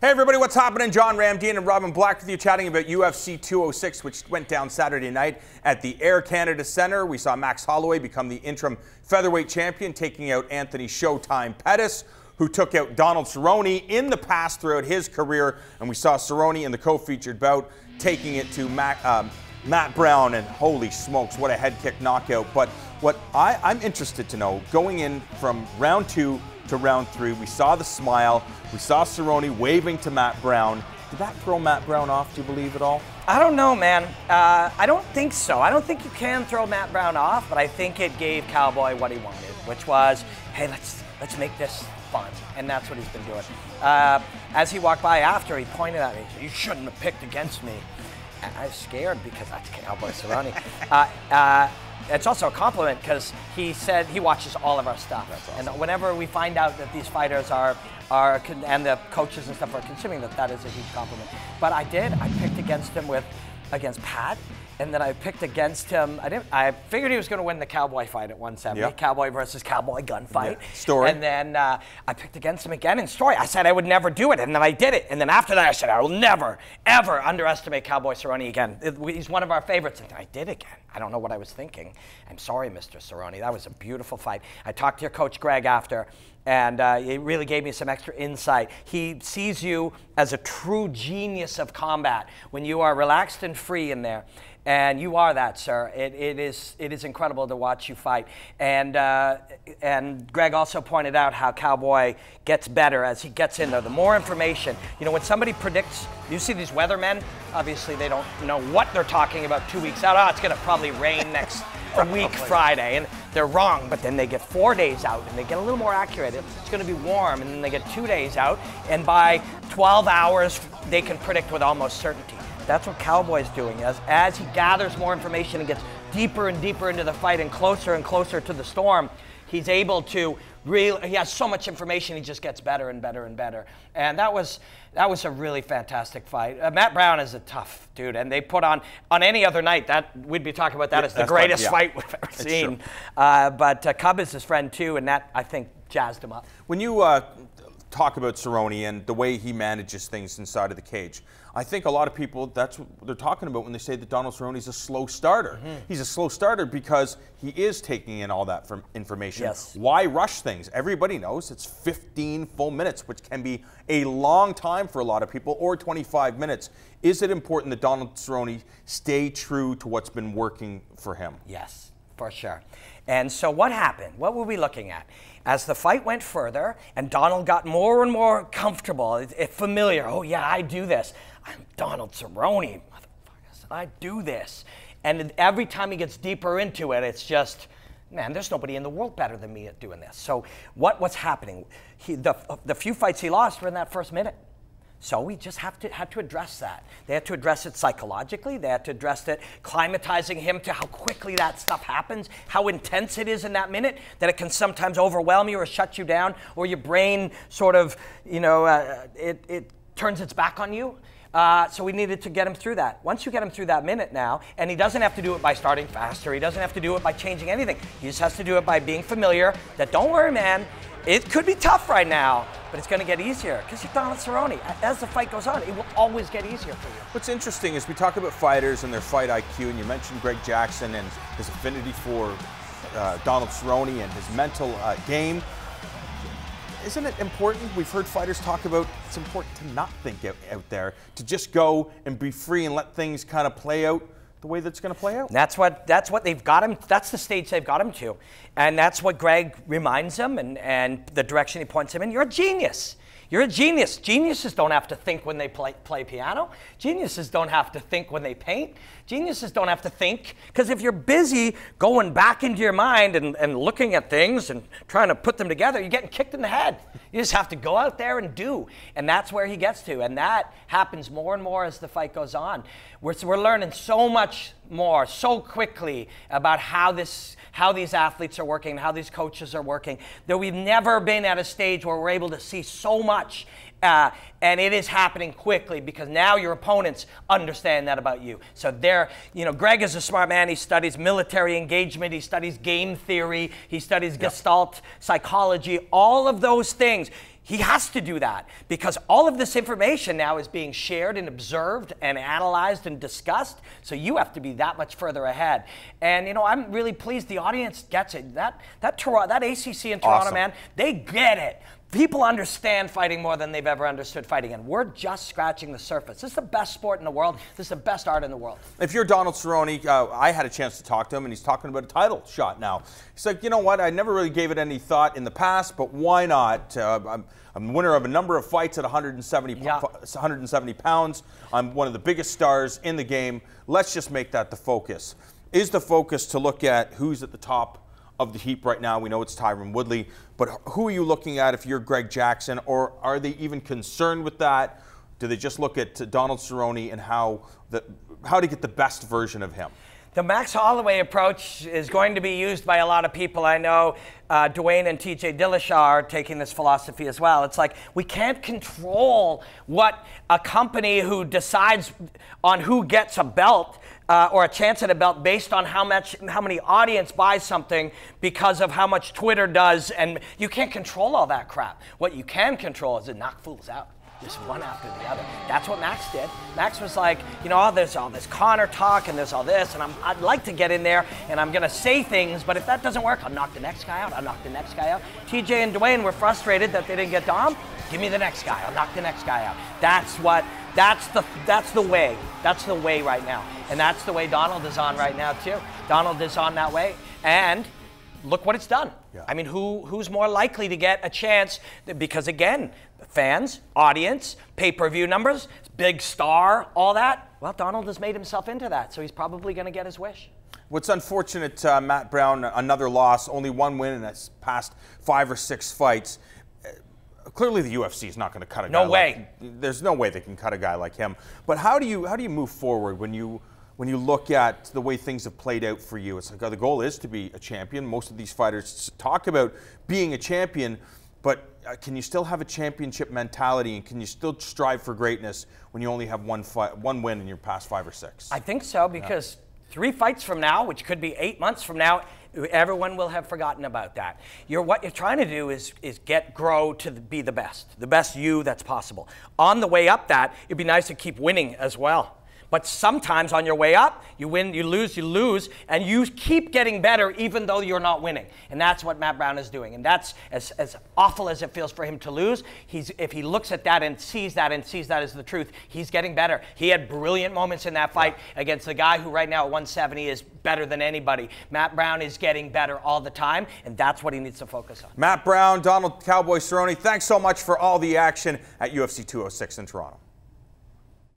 Hey everybody, what's happening? John Ramdeen and Robin Black with you chatting about UFC 206, which went down Saturday night at the Air Canada Centre. We saw Max Holloway become the interim featherweight champion, taking out Anthony Showtime Pettis, who took out Donald Cerrone in the past throughout his career. And we saw Cerrone in the co-featured bout taking it to Mac, um, Matt Brown, and holy smokes, what a head kick knockout. But what I, I'm interested to know, going in from round two to round three. We saw the smile. We saw Cerrone waving to Matt Brown. Did that throw Matt Brown off, do you believe at all? I don't know, man. Uh, I don't think so. I don't think you can throw Matt Brown off, but I think it gave Cowboy what he wanted, which was, hey, let's let's make this fun, and that's what he's been doing. Uh, as he walked by after, he pointed at me. He said, "You shouldn't have picked against me." And I was scared because that's Cowboy Cerrone. uh, uh it's also a compliment because he said he watches all of our stuff. Awesome. And whenever we find out that these fighters are, are and the coaches and stuff are consuming that, that is a huge compliment. But I did. I picked against him with, against Pat and then I picked against him. I didn't. I figured he was going to win the cowboy fight at 170, yep. cowboy versus cowboy gunfight. Yeah. Story. And then uh, I picked against him again in story. I said I would never do it, and then I did it. And then after that, I said I will never, ever underestimate Cowboy Cerrone again. he's one of our favorites, and I did again. I don't know what I was thinking. I'm sorry, Mr. Cerrone. That was a beautiful fight. I talked to your coach Greg after, and uh, it really gave me some extra insight. He sees you as a true genius of combat when you are relaxed and free in there. And you are that, sir. It, it, is, it is incredible to watch you fight. And, uh, and Greg also pointed out how Cowboy gets better as he gets in there. The more information, you know, when somebody predicts, you see these weathermen, obviously they don't know what they're talking about two weeks out. Oh, it's going to probably rain next week Friday. And they're wrong, but then they get four days out and they get a little more accurate. It's going to be warm, and then they get two days out, and by 12 hours, they can predict with almost certainty. That's what Cowboy's doing. As, as he gathers more information and gets deeper and deeper into the fight and closer and closer to the storm, he's able to really, he has so much information, he just gets better and better and better. And that was, that was a really fantastic fight. Uh, Matt Brown is a tough dude, and they put on, on any other night, that we'd be talking about that yeah, as the greatest yeah. fight we've ever seen. Uh, but uh, Cub is his friend too, and that, I think, jazzed him up. When you uh, talk about Cerrone and the way he manages things inside of the cage. I think a lot of people, that's what they're talking about when they say that Donald Cerrone is a slow starter. Mm-hmm. He's a slow starter because he is taking in all that information. Yes. Why rush things? Everybody knows it's 15 full minutes, which can be a long time for a lot of people, or 25 minutes. Is it important that Donald Cerrone stay true to what's been working for him? Yes, for sure. And so what happened? What were we looking at? As the fight went further and Donald got more and more comfortable, familiar, oh yeah, I do this. I'm Donald Cerrone, motherfuckers, I do this. And every time he gets deeper into it, it's just, man, there's nobody in the world better than me at doing this. So what was happening? He, the, the few fights he lost were in that first minute. So we just have to had to address that. They had to address it psychologically. They had to address it, climatizing him to how quickly that stuff happens, how intense it is in that minute, that it can sometimes overwhelm you or shut you down, or your brain sort of, you know, uh, it, it turns its back on you. Uh, so we needed to get him through that. Once you get him through that minute now, and he doesn't have to do it by starting faster, he doesn't have to do it by changing anything. He just has to do it by being familiar that don't worry, man, it could be tough right now, but it's going to get easier because you're Donald Cerrone. As the fight goes on, it will always get easier for you. What's interesting is we talk about fighters and their fight IQ, and you mentioned Greg Jackson and his affinity for uh, Donald Cerrone and his mental uh, game. Isn't it important? We've heard fighters talk about it's important to not think out, out there, to just go and be free and let things kind of play out the way that's going to play out. That's what that's what they've got him. That's the stage they've got him to, and that's what Greg reminds him, and and the direction he points him in. You're a genius. You're a genius. Geniuses don't have to think when they play, play piano. Geniuses don't have to think when they paint. Geniuses don't have to think. Because if you're busy going back into your mind and, and looking at things and trying to put them together, you're getting kicked in the head. You just have to go out there and do. And that's where he gets to. And that happens more and more as the fight goes on. We're, we're learning so much more so quickly about how this how these athletes are working, how these coaches are working, that we've never been at a stage where we're able to see so much. Uh, and it is happening quickly because now your opponents understand that about you. So there, you know, Greg is a smart man. He studies military engagement. He studies game theory. He studies yep. Gestalt psychology. All of those things He has to do that because all of this information now is being shared and observed and analyzed and discussed. So you have to be that much further ahead. And you know, I'm really pleased the audience gets it. That that Toronto, that ACC in Toronto, Awesome. man, they get it. People understand fighting more than they've ever understood fighting, and we're just scratching the surface. This is the best sport in the world. This is the best art in the world. If you're Donald Cerrone, uh, I had a chance to talk to him, and he's talking about a title shot now. He's like, you know what? I never really gave it any thought in the past, but why not? Uh, I'm, I'm winner of a number of fights at 170, Yeah. 170 pounds. I'm one of the biggest stars in the game. Let's just make that the focus. Is the focus to look at who's at the top of the heap right now? We know it's Tyron Woodley, but who are you looking at if you're Greg Jackson, or are they even concerned with that? Do they just look at Donald Cerrone and how the how to get the best version of him? The Max Holloway approach is going to be used by a lot of people. I know uh, Duane and TJ Dillashaw are taking this philosophy as well. It's like we can't control what a company who decides on who gets a belt uh, or a chance at a belt based on how much, how many audience buys something because of how much Twitter does, and you can't control all that crap. What you can control is to knock fools out just one after the other. That's what Max did. Max was like, you know, oh, there's all this Conor talk and there's all this, and I'm, I'd like to get in there and I'm gonna say things, but if that doesn't work, I'll knock the next guy out. I'll knock the next guy out. TJ and Duane were frustrated that they didn't get Dom. Give me the next guy. I'll knock the next guy out. That's what. That's the. That's the way. That's the way right now, and that's the way Donald is on right now too. Donald is on that way, and look what it's done. Yeah. I mean, who who's more likely to get a chance? Because again, fans, audience, pay-per-view numbers, big star, all that. Well, Donald has made himself into that, so he's probably going to get his wish. What's unfortunate, uh, Matt Brown, another loss, only one win in his past five or six fights. Uh, Clearly, the UFC is not going to cut a No guy. way. Like, there's no way they can cut a guy like him. But how do you how do you move forward when you when you look at the way things have played out for you? It's like uh, the goal is to be a champion. Most of these fighters talk about being a champion, but uh, can you still have a championship mentality and can you still strive for greatness when you only have one fight, one win in your past five or six? I think so because three fights from now, which could be eight months from now, everyone will have forgotten about that. You're what you're trying to do is is get grow to the, be the best, the best you that's possible. On the way up, that it'd be nice to keep winning as well. But sometimes on your way up, you win, you lose, you lose, and you keep getting better even though you're not winning. And that's what Matt Brown is doing. And that's as, as awful as it feels for him to lose. He's, if he looks at that and sees that and sees that as the truth, he's getting better. He had brilliant moments in that fight against the guy who right now at 170 is better than anybody. Matt Brown is getting better all the time, and that's what he needs to focus on. Matt Brown, Donald Cowboy Cerrone, thanks so much for all the action at UFC 206 in Toronto.